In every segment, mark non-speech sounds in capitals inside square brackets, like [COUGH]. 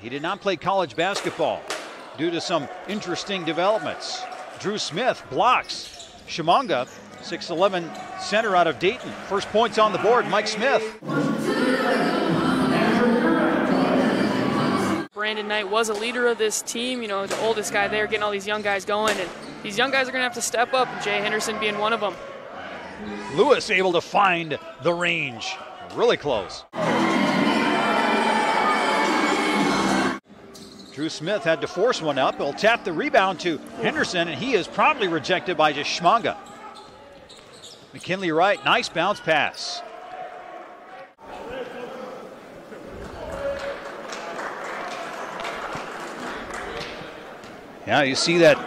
He did not play college basketball due to some interesting developments. Dru Smith blocks. Tshimanga, 6'11 center out of Dayton. First points on the board, Mike Smith. Brandon Knight was a leader of this team, you know, the oldest guy there, getting all these young guys going. And these young guys are going to have to step up, and Jay Henderson being one of them. Lewis able to find the range. Really close. Smith had to force one up. He'll tap the rebound to Henderson, and he is promptly rejected by Tshimanga. McKinley Wright, nice bounce pass. Yeah, you see that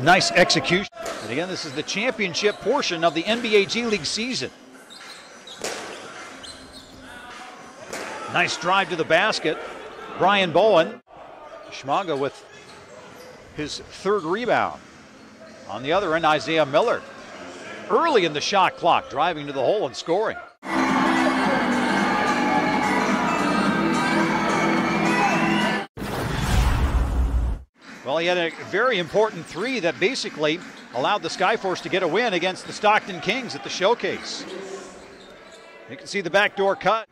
nice execution. And again, this is the championship portion of the NBA G League season. Nice drive to the basket. Brian Bowen. Tshimanga with his third rebound. On the other end, Isaiah Miller. Early in the shot clock, driving to the hole and scoring. Well, he had a very important three that basically allowed the Skyforce to get a win against the Stockton Kings at the showcase. You can see the backdoor cut.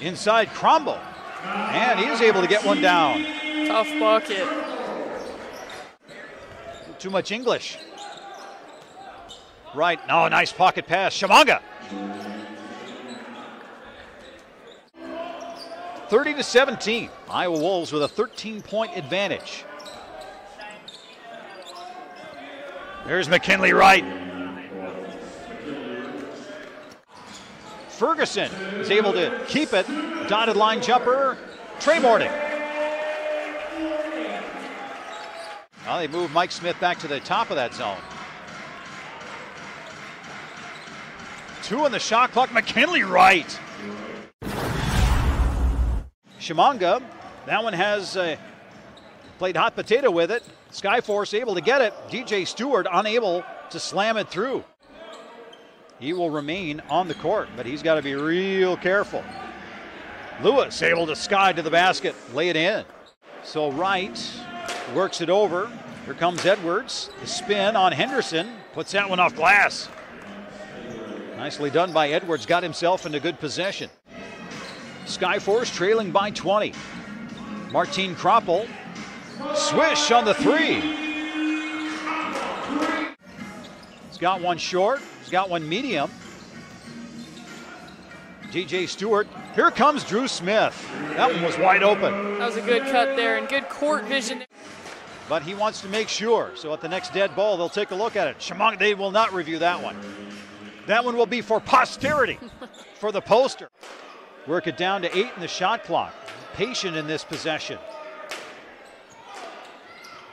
Inside Crumble. And he is able to get one down. Tough bucket. Too much English. Right. No, nice pocket pass. Tshimanga. 30 to 17. Iowa Wolves with a 13 point advantage. There's McKinley Wright. Ferguson is able to keep it. Dotted line jumper. Trey Mourning. Now they move Mike Smith back to the top of that zone. Two on the shot clock. McKinley Wright. Tshimanga, that one has uh, played hot potato with it. Skyforce able to get it. DJ Stewart unable to slam it through. He will remain on the court, but he's got to be real careful. Lewis able to sky to the basket, lay it in. So Wright works it over. Here comes Edwards. The spin on Henderson puts that one off glass. Nicely done by Edwards. Got himself into good possession. Skyforce trailing by 20. Martin Krampelj. Swish on the three. He's got one short. He's got one medium. DJ Stewart. Here comes Dru Smith. That one was wide open. That was a good cut there and good court vision. But he wants to make sure. So at the next dead ball, they'll take a look at it. Shamong, they will not review that one. That one will be for posterity, [LAUGHS] for the poster. Work it down to eight in the shot clock. Patient in this possession.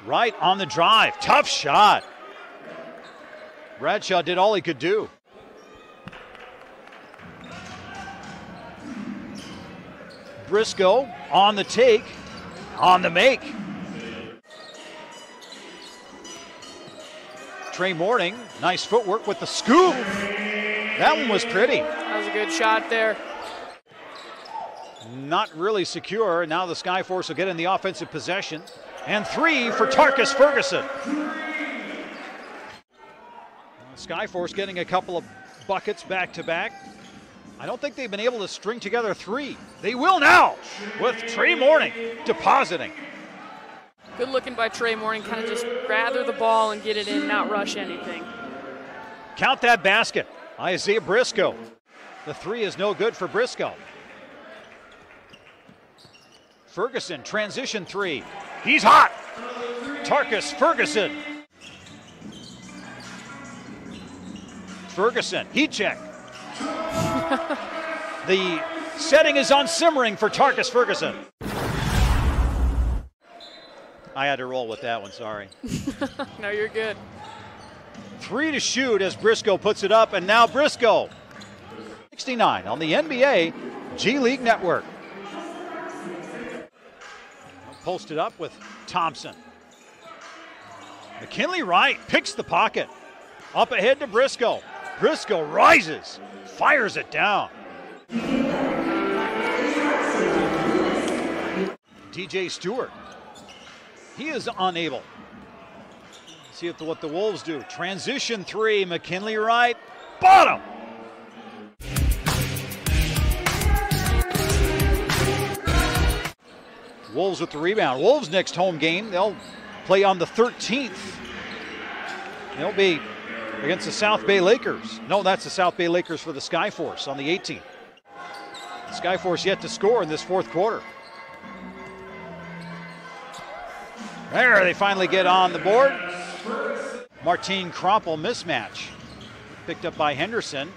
Right on the drive. Tough shot. Bradshaw did all he could do. Briscoe on the take, on the make. Trey Mourning, nice footwork with the scoop. That one was pretty. That was a good shot there. Not really secure. Now the Skyforce will get in the offensive possession. And three for Tarkus Ferguson. Skyforce getting a couple of buckets back to back. I don't think they've been able to string together three. They will now with Trey Mourning depositing. Good looking by Trey Mourning, kind of just gather the ball and get it in, not rush anything. Count that basket. Isaiah Briscoe. The three is no good for Briscoe. Ferguson, transition three. He's hot. Tarkus Ferguson. Ferguson, heat check. the setting is on simmering for Tarkus Ferguson. I had to roll with that one, sorry. [LAUGHS] no, you're good. Three to shoot as Briscoe puts it up, and now Briscoe. 69 on the NBA G League Network. Posted up with Thompson. McKinley Wright picks the pocket. Up ahead to Briscoe. Briscoe rises, fires it down. DJ Stewart. He is unable. See if the, what the Wolves do. Transition three, McKinley Wright, bottom. Wolves with the rebound. Wolves' next home game, they'll play on the 13th. They'll be against the South Bay Lakers. No, that's the South Bay Lakers for the Skyforce on the 18th. Skyforce yet to score in this fourth quarter. There, they finally get on the board. Martin Krampelj mismatch. Picked up by Henderson.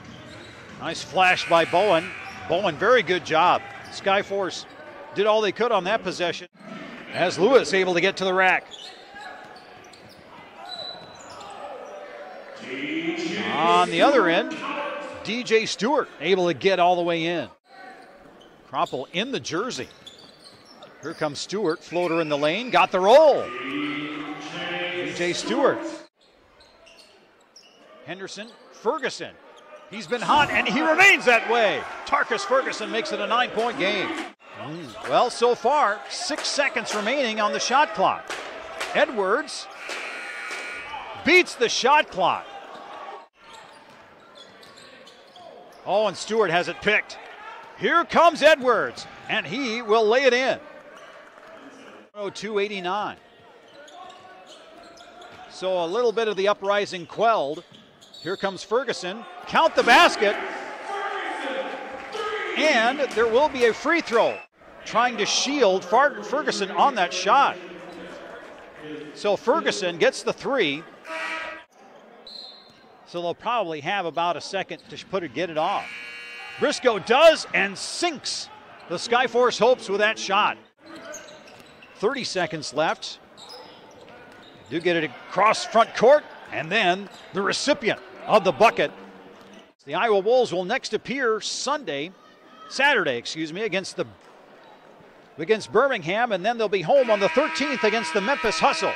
Nice flash by Bowen. Bowen, very good job. Skyforce did all they could on that possession. As Lewis able to get to the rack. On the other end, DJ Stewart able to get all the way in. Krampelj in the jersey. Here comes Stewart, floater in the lane, got the roll. DJ Stewart. Henderson, Ferguson. He's been hot and he remains that way. Tarkus Ferguson makes it a nine point game. Well, so far, six seconds remaining on the shot clock. Edwards beats the shot clock. And Stewart has it picked. Here comes Edwards, and he will lay it in. 289. So a little bit of the uprising quelled. Here comes Ferguson. Count the basket. And there will be a free throw. Trying to shield Ferguson on that shot. So Ferguson gets the three. So they'll probably have about a second to put it, get it off. Briscoe does and sinks the Skyforce hopes with that shot. 30 seconds left. Do get it across front court, and then the recipient of the bucket. The Iowa Wolves will next appear Sunday, Saturday, excuse me, against the against Birmingham, and then they'll be home on the 13th against the Memphis Hustle.